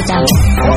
Freedom.